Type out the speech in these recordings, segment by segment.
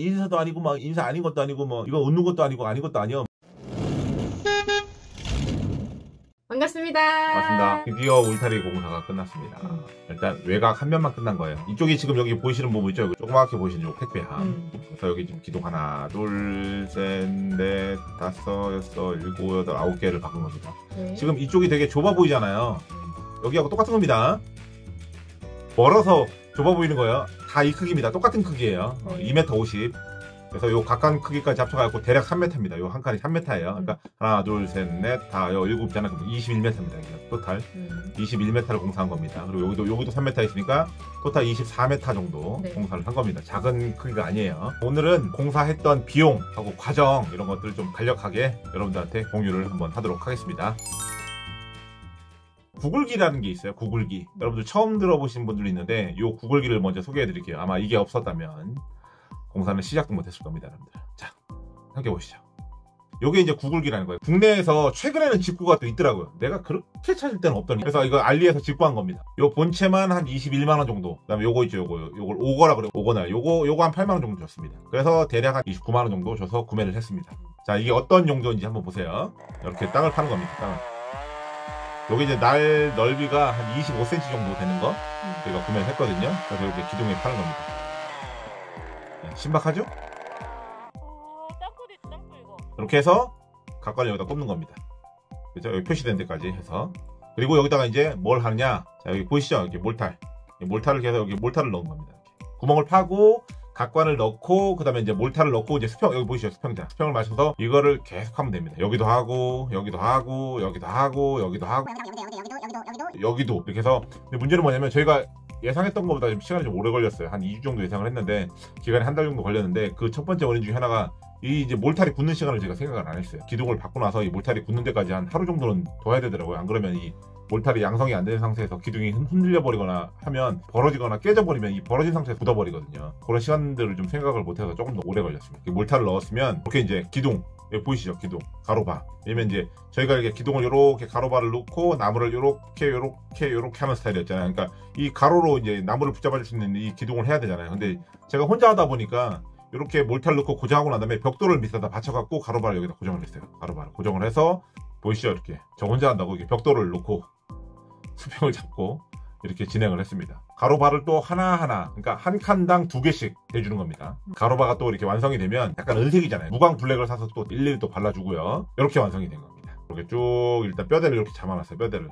인사도 아니고 막 인사 아닌 것도 아니고 뭐 이거 웃는 것도 아니고 아닌 것도 아니요. 반갑습니다. 맞습니다. 드디어 울타리 공사가 끝났습니다. 음. 일단 외곽 한 면만 끝난 거예요. 이쪽이 지금 여기 보이시는 부분 있죠? 여기 조그맣게 보이시는 요 택배 함. 음. 그래서 여기 지금 기둥 하나, 둘, 셋, 넷, 다섯, 여섯, 일곱, 여덟, 아홉 개를 박은 겁니다. 네. 지금 이쪽이 되게 좁아 보이잖아요. 여기하고 똑같은 겁니다. 멀어서 좁아 보이는 거예요. 다 이 크기입니다. 똑같은 크기예요. 어, 네. 2m 50. 그래서 요 각각 크기까지 합쳐가지고 대략 3m입니다. 요 한 칸이 3m예요. 그러니까 하나, 둘, 셋, 넷, 다, 요 일곱 잖아 21m입니다. 이게 토탈. 음. 21m를 공사한 겁니다. 그리고 여기도 여기도 3m 있으니까 토탈 24m 정도 네. 공사를 한 겁니다. 작은 크기가 아니에요. 오늘은 공사했던 비용하고 과정 이런 것들을 좀 간략하게 여러분들한테 공유를 한번 하도록 하겠습니다. 구글기라는 게 있어요. 구글기. 여러분들 처음 들어보신 분들 있는데 이 구글기를 먼저 소개해 드릴게요. 아마 이게 없었다면 공사는 시작도 못했을 겁니다, 여러분들. 자, 함께 보시죠. 요게 이제 구글기라는 거예요. 국내에서 최근에는 직구가 또 있더라고요. 내가 그렇게 찾을 때는 없더니. 그래서 이거 알리에서 직구한 겁니다. 요 본체만 한 21만 원 정도. 그 다음에 요거 있죠, 요거. 요걸 오거라 그래요. 오거날. 요거, 요거 한 8만 원 정도 줬습니다. 그래서 대략 한 29만 원 정도 줘서 구매를 했습니다. 자, 이게 어떤 용도인지 한번 보세요. 이렇게 땅을 파는 겁니다, 땅을. 요게 이제 날 넓이가 한 25cm 정도 되는 거. 저희가 구매를 했거든요. 그래서 이렇게 기둥에 파는 겁니다. 네, 신박하죠? 이렇게 해서 각관을 여기다 꼽는 겁니다. 그죠? 여기 표시된 데까지 해서. 그리고 여기다가 이제 뭘 하느냐. 자, 여기 보이시죠? 이렇게 몰탈. 이 몰탈을 해서 여기 몰탈을 넣은 겁니다. 이렇게. 구멍을 파고, 각관을 넣고, 그 다음에 이제 몰탈을 넣고, 이제 수평, 여기 보이시죠? 수평자. 수평을 맞춰서 이거를 계속 하면 됩니다. 여기도 하고, 여기도 하고, 여기도 하고, 여기도 하고, 여기도. 이렇게 해서. 근데 문제는 뭐냐면 저희가 예상했던 것보다 좀 시간이 좀 오래 걸렸어요. 한 2주 정도 예상을 했는데, 기간이 한 달 정도 걸렸는데, 그 첫 번째 원인 중에 하나가 이 이제 몰탈이 굳는 시간을 제가 생각을 안 했어요. 기둥을 받고 나서 이 몰탈이 굳는 데까지 한 하루 정도는 더 해야 되더라고요. 안 그러면 이 몰탈이 양성이 안 되는 상태에서 기둥이 흔- 흔들려 버리거나 하면 벌어지거나 깨져 버리면 이 벌어진 상태에서 굳어 버리거든요. 그런 시간들을 좀 생각을 못 해서 조금 더 오래 걸렸습니다. 이 몰탈을 넣었으면 이렇게 이제 기둥 보이시죠? 기둥 가로바. 왜냐면 이제 저희가 이렇게 기둥을 이렇게 가로바를 놓고 나무를 이렇게 이렇게 이렇게 하는 스타일이었잖아요. 그러니까 이 가로로 이제 나무를 붙잡아줄 수 있는 이 기둥을 해야 되잖아요. 근데 제가 혼자 하다 보니까 이렇게 몰탈 넣고 고정하고 난 다음에 벽돌을 밑에다 받쳐갖고 가로바를 여기다 고정을 했어요. 가로바를 고정을 해서 보이시죠? 이렇게 저 혼자 한다고 이렇게 벽돌을 놓고 수평을 잡고 이렇게 진행을 했습니다. 가로바를 또 하나하나, 그러니까 한 칸당 두 개씩 대주는 겁니다. 가로바가 또 이렇게 완성이 되면 약간 은색이잖아요. 무광 블랙을 사서 또 일일이 또 발라주고요. 이렇게 완성이 된 겁니다. 이렇게 쭉 일단 뼈대를 이렇게 잡아놨어요. 뼈대를.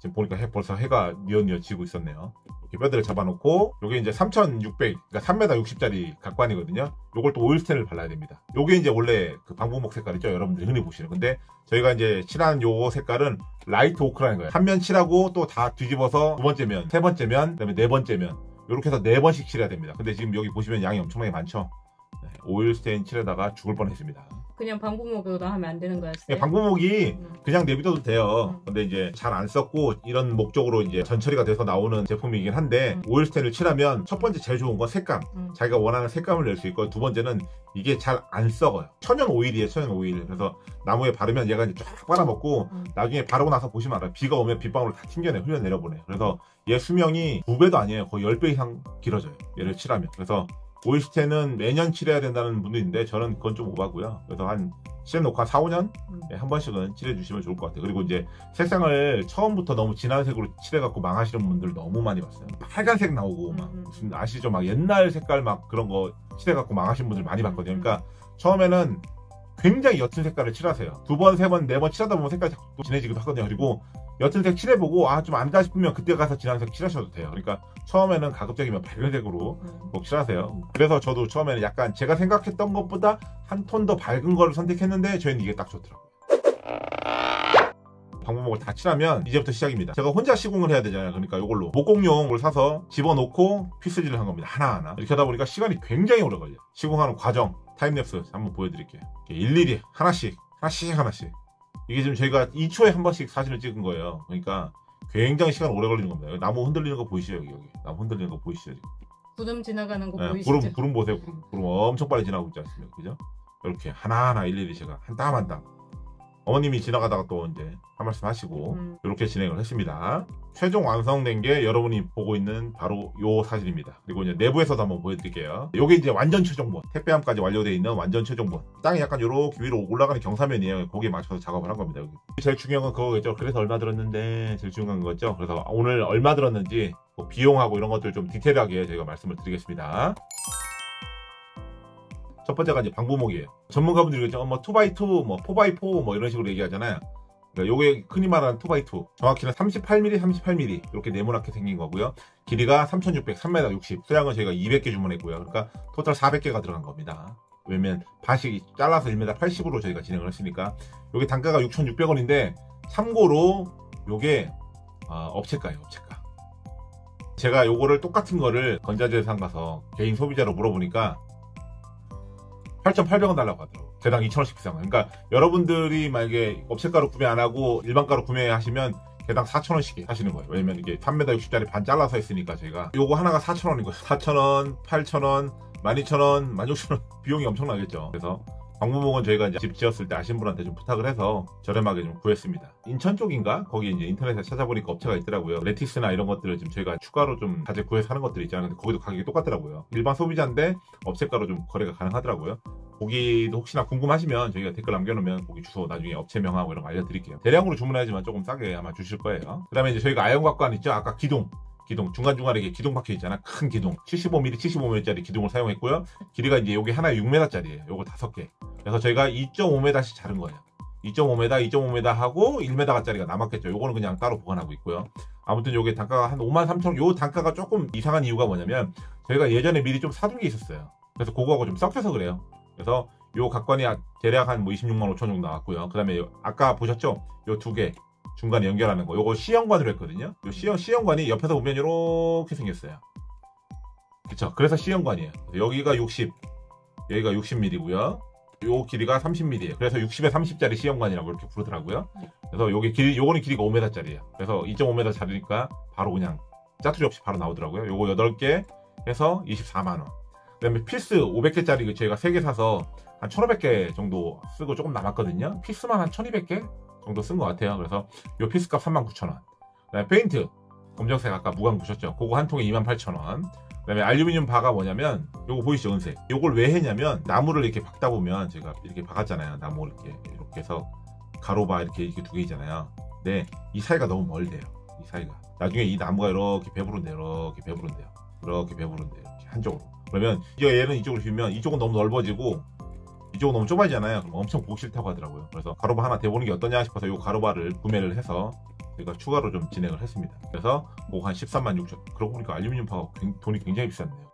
지금 보니까 해, 벌써 해가 뉘엿뉘엿 지고 있었네요. 이렇게 뼈대를 잡아놓고 요게 이제 3600, 그러니까 3m 60짜리 각관이거든요. 요걸 또 오일스텐을 발라야 됩니다. 요게 이제 원래 그 방부목 색깔이죠. 여러분들이 흔히 보시는. 근데 저희가 이제 칠한 요 색깔은 light oak라는 거예요. 한 면 칠하고 또 다 뒤집어서 두 번째 면, 세 번째 면, 그 다음에 네 번째 면. 요렇게 해서 네 번씩 칠해야 됩니다. 근데 지금 여기 보시면 양이 엄청나게 많죠. 네, 오일스텐 칠에다가 죽을 뻔했습니다. 그냥 방부목으로 하면 안 되는 거였어요. 방부목이 음. 그냥 내비둬도 돼요. 음. 근데 이제 잘 안 썼고 이런 목적으로 이제 전처리가 돼서 나오는 제품이긴 한데 음. 오일스텐을 칠하면 첫 번째 제일 좋은 건 색감. 음. 자기가 원하는 색감을 낼 수 있고 두 번째는 이게 잘 안 썩어요. 천연 오일이에요, 천연 오일. 그래서 나무에 바르면 얘가 이제 쫙 빨아먹고 음. 나중에 바르고 나서 보시면 알아요. 비가 오면 빗방울 다 튕겨내, 흘려내려보내. 그래서 얘 수명이 2배도 아니에요. 거의 10배 이상 길어져요. 얘를 칠하면. 그래서 오일스텐은 매년 칠해야 된다는 분도 있는데 저는 그건 좀 오바고요. 그래서 한한 4, 5년 음. 네, 한 번씩은 칠해 주시면 좋을 것 같아요. 그리고 이제 색상을 처음부터 너무 진한 색으로 칠해갖고 망하시는 분들 너무 많이 봤어요. 빨간색 나오고 막 음, 음. 무슨 아시죠? 막 옛날 색깔 막 그런 거 칠해갖고 망하신 분들 많이 봤거든요. 그러니까 처음에는 굉장히 옅은 색깔을 칠하세요. 두 번, 세 번, 네 번 칠하다 보면 색깔이 자꾸 또 진해지기도 하거든요. 그리고 옅은 색 칠해보고 아 좀 안다 싶으면 그때 가서 진한 색 칠하셔도 돼요. 그러니까 처음에는 가급적이면 밝은색으로 음. 꼭 칠하세요. 그래서 저도 처음에는 약간 제가 생각했던 것보다 한 톤 더 밝은 거를 선택했는데 저희는 이게 딱 좋더라고요. 방부목을 다 칠하면 이제부터 시작입니다. 제가 혼자 시공을 해야 되잖아요. 그러니까 이걸로 목공용을 사서 집어넣고 피스질을 한 겁니다. 하나하나. 이렇게 하다 보니까 시간이 굉장히 오래 걸려요. 시공하는 과정, time lapse 한번 보여드릴게요. 일일이 하나씩, 하나씩, 하나씩. 이게 지금 저희가 2초에 한 번씩 사진을 찍은 거예요. 그러니까 굉장히 시간 오래 걸리는 겁니다. 나무 흔들리는 거 보이시죠? 여기, 여기. 나무 흔들리는 거 보이시죠? 지금? 구름 지나가는 거 네, 보이시죠? 구름, 구름 보세요, 구름. 구름 엄청 빨리 지나고 있지 않습니까? 그죠? 이렇게 하나하나 일일이 제가 한 땀 한땀 어머님이 지나가다가 또 이제 한 말씀 하시고 음. 이렇게 진행을 했습니다. 최종 완성된 게 여러분이 보고 있는 바로 요 사진입니다. 그리고 이제 내부에서도 한번 보여드릴게요. 요게 이제 완전 최종본, 택배함까지 완료되어 있는 완전 최종본. 땅이 약간 요렇게 위로 올라가는 경사면이에요. 거기에 맞춰서 작업을 한 겁니다. 여기. 제일 중요한 건 그거겠죠. 그래서 얼마 들었는데 제일 중요한 거죠. 그래서 오늘 얼마 들었는지 뭐 비용하고 이런 것들 좀 디테일하게 저희가 말씀을 드리겠습니다. 첫 번째가 이제 방부목이에요. 전문가분들이 그죠 뭐 2x2, 뭐 4x4 뭐 이런 식으로 얘기하잖아요. 그러니까 요게 흔히 말하는 2x2. 정확히는 38mm, 38mm 이렇게 네모나게 생긴 거고요. 길이가 3600, 3m 60. 수량은 저희가 200개 주문했고요. 그러니까 토탈 400개가 들어간 겁니다. 왜냐면 반씩 잘라서 1m 80으로 저희가 진행을 했으니까 요게 단가가 6,600원인데 참고로 요게 아, 업체가예요, 업체가. 제가 요거를 똑같은 거를 건자재상 가서 개인 소비자로 물어보니까 8,800원 달라고 하더라고요. 대당 2,000원씩 비싼 거예요. 그러니까 여러분들이 만약에 업체가로 구매 안 하고 일반가로 구매하시면 개당 4,000원씩 하시는 거예요. 왜냐면 이게 3m 60짜리 반 잘라서 했으니까 제가 요거 하나가 4,000원인 거예요. 4,000원, 8,000원, 12,000원, 16,000원 비용이 엄청나겠죠. 그래서 방부목은 저희가 이제 집 지었을 때 아신 분한테 좀 부탁을 해서 저렴하게 좀 구했습니다. 인천 쪽인가? 거기 이제 인터넷에 찾아보니까 업체가 있더라고요. 레티스나 이런 것들을 지금 저희가 추가로 좀 자재 구해서 하는 것들이 있잖아요. 근데 거기도 가격이 똑같더라고요. 일반 소비자인데 업체가로 좀 거래가 가능하더라고요. 거기도 혹시나 궁금하시면 저희가 댓글 남겨놓으면 거기 주소 나중에 업체명하고 이런 거 알려드릴게요. 대량으로 주문하지만 조금 싸게 아마 주실 거예요. 그 다음에 이제 저희가 아연곽관 있죠? 아까 기둥. 기둥 중간중간에 이게 기둥 박혀 있잖아. 큰 기둥. 75mm 75mm짜리 기둥을 사용했고요. 길이가 이제 여기 하나에 6m짜리예요. 요거 다섯 개. 그래서 저희가 2.5m씩 자른 거예요. 2.5m 2.5m 하고 1m짜리가 남았겠죠. 요거는 그냥 따로 보관하고 있고요. 아무튼 요게 단가가 한 5만 3천 원, 요 단가가 조금 이상한 이유가 뭐냐면 저희가 예전에 미리 좀 사둔 게 있었어요. 그래서 그거하고 좀 섞여서 그래요. 그래서 요 각관이 대략 한 뭐 26만 5천 정도 나왔고요. 그 다음에 아까 보셨죠? 요 두개 중간에 연결하는 거. 요거 C형관으로 했거든요. 요 C형, C형관이 옆에서 보면 이렇게 생겼어요. 그쵸. 그래서 C형관이에요. 여기가 60, 여기가 60mm고요. 요 길이가 30mm예요. 그래서 60에 30짜리 C형관이라고 이렇게 부르더라고요. 그래서 요게 길, 요거는 길이가 5m짜리예요. 그래서 2.5m 자르니까 바로 그냥 짜투리 없이 바로 나오더라고요. 요거 8개 해서 24만원. 그 다음에 피스 500개짜리 저희가 3개 사서 한 1500개 정도 쓰고 조금 남았거든요. 피스만 한 1200개? 정도 쓴 것 같아요. 그래서 요 피스값 39,000원. 그다음에 페인트 검정색 아까 무광 보셨죠? 그거 한 통에 28,000원. 그다음에 알루미늄 바가 뭐냐면 요거 보이시죠 은색. 요걸 왜 했냐면 나무를 이렇게 박다 보면 제가 이렇게 박았잖아요. 나무 이렇게 이렇게 해서 가로바 이렇게 이렇게 두 개 있잖아요. 근데 이 사이가 너무 멀대요. 이 사이가. 나중에 이 나무가 이렇게 배부른대요. 이렇게 배부른대요. 이렇게 배부른대요. 이렇게 한쪽으로. 그러면 얘는 이쪽으로 비우면 이쪽은 너무 넓어지고 이쪽은 너무 좁아지잖아요. 그럼 엄청 보기 싫다고 하더라고요. 그래서 가로바 하나 대보는 게 어떠냐 싶어서 이 가로바를 구매를 해서 저희가 추가로 좀 진행을 했습니다. 그래서 그거 한 13만 6천. 그러고 보니까 알루미늄 파가 굉- 돈이 굉장히 비쌌네요.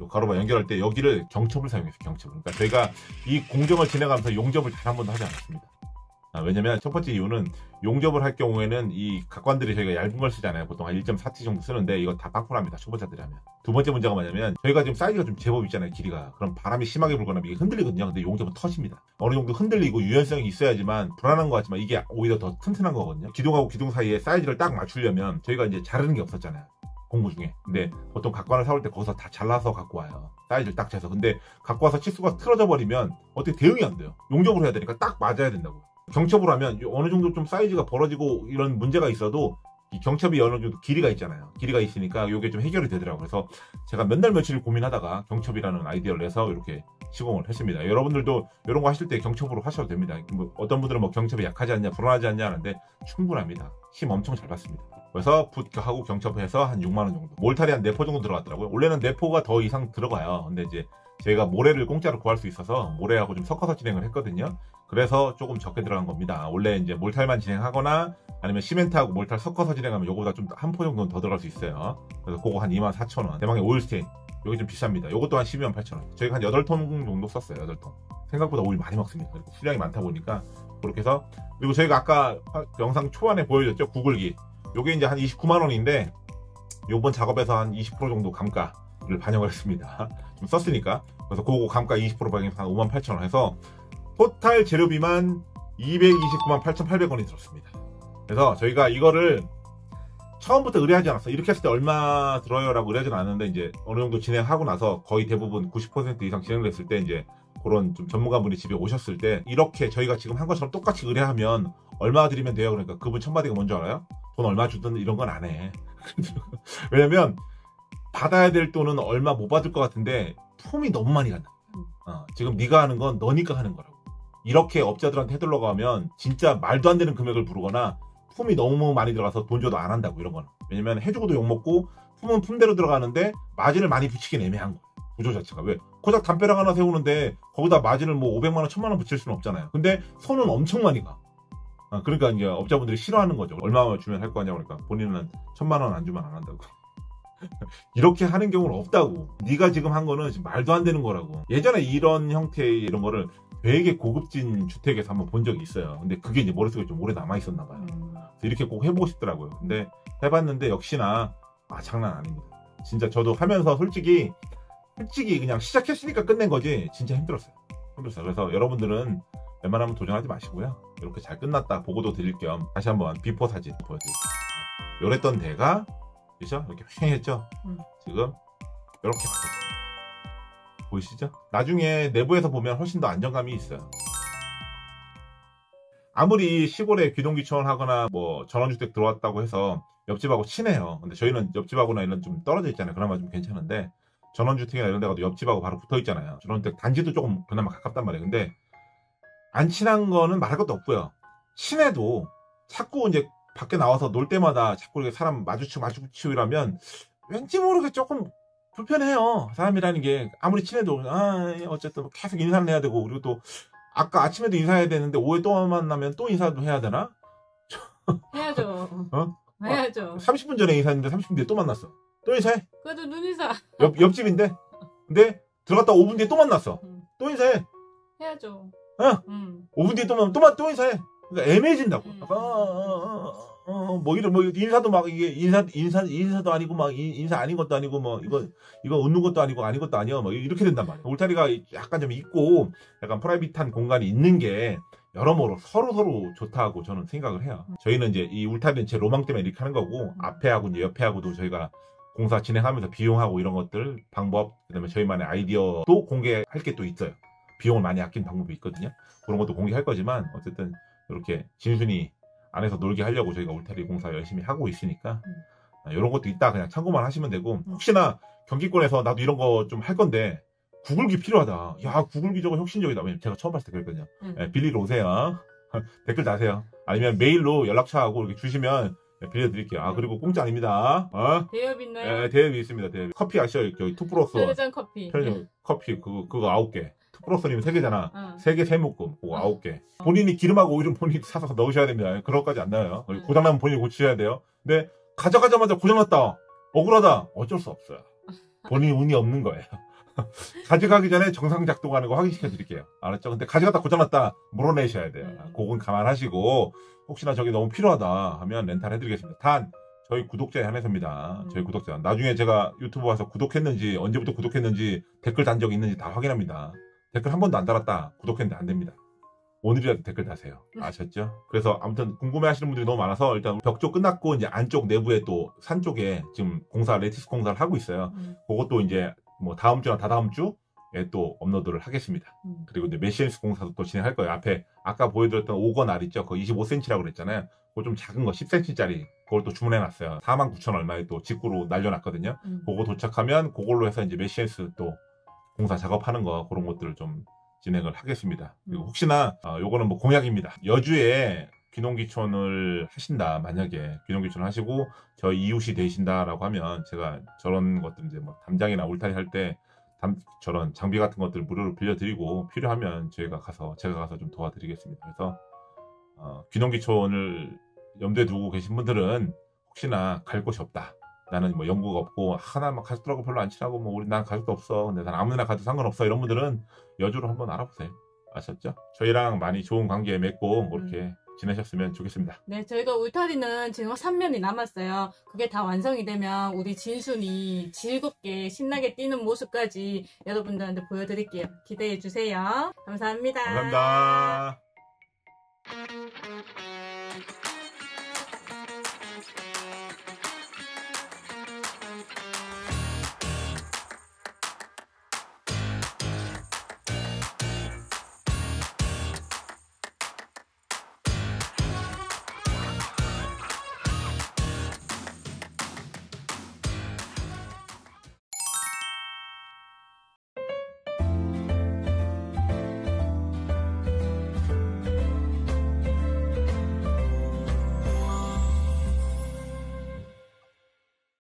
이 가로바 연결할 때 여기를 경첩을 사용했어요. 경첩을. 그러니까 저희가 이 공정을 진행하면서 용접을 단 한 번도 하지 않았습니다. 아, 왜냐면 첫 번째 이유는 용접을 할 경우에는 이 각관들이 저희가 얇은 걸 쓰잖아요. 보통 한 1.4T 정도 쓰는데 이거 다 빵꾸납니다. 초보자들이 하면. 두 번째 문제가 뭐냐면 저희가 지금 사이즈가 좀 제법 있잖아요. 길이가. 그럼 바람이 심하게 불거나 이게 흔들리거든요. 근데 용접은 터집니다. 어느 정도 흔들리고 유연성이 있어야지만 불안한 것 같지만 이게 오히려 더 튼튼한 거거든요. 기둥하고 기둥 사이에 사이즈를 딱 맞추려면 저희가 이제 자르는 게 없었잖아요. 공부 중에. 근데 보통 각관을 사올 때 거기서 다 잘라서 갖고 와요. 사이즈를 딱 재서. 근데 갖고 와서 치수가 틀어져 버리면 어떻게 대응이 안 돼요. 용접을 해야 되니까 딱 맞아야 된다고. 경첩을 하면 어느 정도 좀 사이즈가 벌어지고 이런 문제가 있어도 이 경첩이 어느 정도 길이가 있잖아요. 길이가 있으니까 이게 좀 해결이 되더라고요. 그래서 제가 몇 날 며칠 고민하다가 경첩이라는 아이디어를 내서 이렇게 시공을 했습니다. 여러분들도 이런 거 하실 때 경첩으로 하셔도 됩니다. 뭐 어떤 분들은 뭐 경첩이 약하지 않냐, 불안하지 않냐 하는데 충분합니다. 힘 엄청 잘 받습니다. 그래서 붓하고 경첩해서 한 6만 원 정도. 몰탈이 한 4포 정도 들어갔더라고요. 원래는 4포가 더 이상 들어가요. 근데 이제 제가 모래를 공짜로 구할 수 있어서 모래하고 좀 섞어서 진행을 했거든요. 그래서 조금 적게 들어간 겁니다. 원래 이제 몰탈만 진행하거나 아니면 시멘트하고 몰탈 섞어서 진행하면 요거보다 좀 한 포 정도는 더 들어갈 수 있어요. 그래서 그거 한 2만 4천 원. 대망의 오일 스테인. 여기 좀 비쌉니다. 요것도 한 12만 8천 원. 저희가 한 8통 정도 썼어요. 8통. 생각보다 오일 많이 먹습니다. 수량이 많다 보니까 그렇게 해서 그리고 저희가 아까 영상 초반에 보여줬죠. 구글기. 요게 이제 한 29만 원인데 요번 작업에서 한 20% 정도 감가를 반영을 했습니다. 좀 썼으니까. 그래서 그거 감가 20% 반영해서 한 5만 8천 원 해서 토탈 재료비만 229만 8,800원이 들었습니다. 그래서 저희가 이거를 처음부터 의뢰하지 않았어. 이렇게 했을 때 얼마 들어요라고 의뢰하지는 않았는데 이제 어느 정도 진행하고 나서 거의 대부분 90% 이상 진행됐을 때 이제 그런 좀 전문가분이 집에 오셨을 때 이렇게 저희가 지금 한 것처럼 똑같이 의뢰하면 얼마 드리면 돼요? 그러니까 그분 첫 마디가 뭔지 알아요? 돈 얼마 주든 이런 건 안 해. 왜냐면 받아야 될 돈은 얼마 못 받을 것 같은데 품이 너무 많이 간다. 어, 지금 네가 하는 건 너니까 하는 거라고. 이렇게 업자들한테 해달라고 하면 진짜 말도 안 되는 금액을 부르거나 품이 너무 많이 들어가서 돈 줘도 안 한다고 이런 거는. 왜냐면 해주고도 욕먹고 품은 품대로 들어가는데 마진을 많이 붙이긴 애매한 거예요. 구조 자체가. 왜? 고작 담벼락 하나 세우는데 거기다 마진을 뭐 500만 원, 1000만 원 붙일 수는 없잖아요. 근데 손은 엄청 많이 가. 아, 그러니까 이제 업자분들이 싫어하는 거죠. 얼마 주면 할 거냐고 그러니까 본인은 1000만 원 안 주면 안 한다고. 이렇게 하는 경우는 없다고. 네가 지금 한 거는 지금 말도 안 되는 거라고. 예전에 이런 형태의 이런 거를 되게 고급진 주택에서 한번 본 적이 있어요. 근데 그게 이제 머릿속에 좀 오래 남아 있었나 봐요. 음. 그래서 이렇게 꼭 해보고 싶더라고요. 근데 해봤는데 역시나 아 장난 아닙니다. 진짜 저도 하면서 솔직히 솔직히 그냥 시작했으니까 끝낸 거지 진짜 힘들었어요. 힘들었어요. 그래서 여러분들은 웬만하면 도전하지 마시고요. 이렇게 잘 끝났다 보고도 드릴 겸 다시 한번 before 사진 보여드릴게요. 요랬던 데가 그죠? 이렇게 휑했죠? 음. 지금 이렇게 바뀌었어요. 보이시죠? 나중에 내부에서 보면 훨씬 더 안정감이 있어요. 아무리 시골에 귀동귀촌 하거나 뭐 전원주택 들어왔다고 해서 옆집하고 친해요. 근데 저희는 옆집하고나 이런 좀 떨어져 있잖아요. 그나마 좀 괜찮은데 전원주택이나 이런 데 가도 옆집하고 바로 붙어 있잖아요. 전원주택 단지도 조금 그나마 가깝단 말이에요. 근데 안 친한 거는 말할 것도 없고요. 친해도 자꾸 이제 밖에 나와서 놀 때마다 자꾸 이렇게 사람 마주치고 마주치고 이러면 왠지 모르게 조금 불편해요. 사람이라는 게 아무리 친해도 아 어쨌든 계속 인사를 해야 되고 그리고 또 아까 아침에도 인사해야 되는데 오후에 또 만나면 또 인사도 해야 되나? 해야죠. 어? 해야죠. 30분 전에 인사했는데 30분 뒤에 또 만났어. 또 인사해. 그래도 눈이사 옆, 옆집인데. 근데 들어갔다 5분 뒤에 또 만났어. 음. 또 인사해. 해야죠. 어? 음. 5분 뒤에 또 만나면 또, 만- 또 인사해. 그러니까 애매해진다고. 음. 어, 어, 어, 어, 어, 뭐 이런 뭐 인사도 막 이게 인사 인사 인사도 아니고 막 인- 인사 아닌 것도 아니고 뭐 이거 이거 웃는 것도 아니고 아닌 것도 아니야. 뭐 이렇게 된단 말이야. 울타리가 약간 좀 있고 약간 private한 공간이 있는 게 여러모로 서로 서로 좋다고 저는 생각을 해요. 저희는 이제 이 울타리는 제 로망 때문에 이렇게 하는 거고 앞에 하고 이제 옆에 하고도 저희가 공사 진행하면서 비용하고 이런 것들 방법 그다음에 저희만의 아이디어도 공개할 게 또 있어요. 비용을 많이 아낀 방법이 있거든요. 그런 것도 공개할 거지만 어쨌든 이렇게 진순이 안에서 놀게 하려고 저희가 울타리 공사 열심히 하고 있으니까 음. 이런 것도 있다 그냥 참고만 하시면 되고 혹시나 경기권에서 나도 이런 거 좀 할 건데 구글기 필요하다. 야 구글기 저거 혁신적이다. 왜냐면 제가 처음 봤을 때 그랬거든요. 음. 예, 빌리러 오세요. 댓글 다세요. 아니면 메일로 연락처하고 이렇게 주시면 예, 빌려드릴게요. 아 그리고 공짜 아닙니다. 어? 대엽 있나요? 예, 대회비 있습니다. 대회비. 커피 아시죠? 저기 투플러스 편의점 커피. 편의점 커피 그거 그거 아홉 개. 투플러스님 세 개잖아. 어. 세개 세 묶음 그거 아홉 개. 본인이 기름하고 오일은 본인이 사서 넣으셔야 됩니다. 그런 것까지 안 나와요. 음. 고장나면 본인이 고치셔야 돼요. 근데 가져가자마자 고장났다. 억울하다. 어쩔 수 없어요. 본인이 운이 없는 거예요. 가져가기 전에 정상 작동하는 거 확인시켜 드릴게요. 알았죠? 근데 가져갔다 고장났다. 물어내셔야 돼요. 음. 그건 감안하시고 혹시나 저게 너무 필요하다 하면 렌탈 해드리겠습니다. 단 저희 구독자에 한해서입니다. 음. 저희 구독자. 나중에 제가 유튜브 와서 구독했는지 언제부터 구독했는지 댓글 단 적이 있는지 다 확인합니다. 댓글 한 번도 안 달았다. 구독했는데 안 됩니다. 오늘이라도 댓글 다세요. 아셨죠? 그래서 아무튼 궁금해 하시는 분들이 너무 많아서 일단 벽쪽 끝났고 이제 안쪽 내부에 또 산 쪽에 지금 공사, lattice 공사를 하고 있어요. 음. 그것도 이제 뭐 다음 주나 다다음 주에 또 업로드를 하겠습니다. 음. 그리고 이제 mesh fence 공사도 또 진행할 거예요. 앞에 아까 보여드렸던 auger 날 있죠? 그거 25cm라고 그랬잖아요. 그거 좀 작은 거 10cm짜리 그걸 또 주문해놨어요. 49,000 얼마에 또 직구로 날려놨거든요. 음. 그거 도착하면 그걸로 해서 이제 mesh fence 또 공사 작업하는 거 그런 것들을 좀 진행을 하겠습니다. 그리고 음. 혹시나 어, 요거는 뭐 공약입니다. 여주에 귀농귀촌을 하신다 만약에 귀농귀촌을 하시고 저희 이웃이 되신다라고 하면 제가 저런 것들 이제 뭐 담장이나 울타리 할 때 저런 장비 같은 것들을 무료로 빌려드리고 필요하면 저희가 가서 제가 가서 좀 도와드리겠습니다. 그래서 어, 귀농귀촌을 염두에 두고 계신 분들은 혹시나 갈 곳이 없다. 나는 뭐 연구가 없고 하나만 가족들하고 별로 안 친하고 뭐 우리 난 가족도 없어. 근데 난 아무나 가도 상관없어. 이런 분들은 여주로 한번 알아보세요. 아셨죠? 저희랑 많이 좋은 관계 맺고 그렇게 지내셨으면 좋겠습니다. 네, 저희가 울타리는 지금 3면이 남았어요. 그게 다 완성이 되면 우리 진순이 즐겁게 신나게 뛰는 모습까지 여러분들한테 보여드릴게요. 기대해 주세요. 감사합니다. 감사합니다.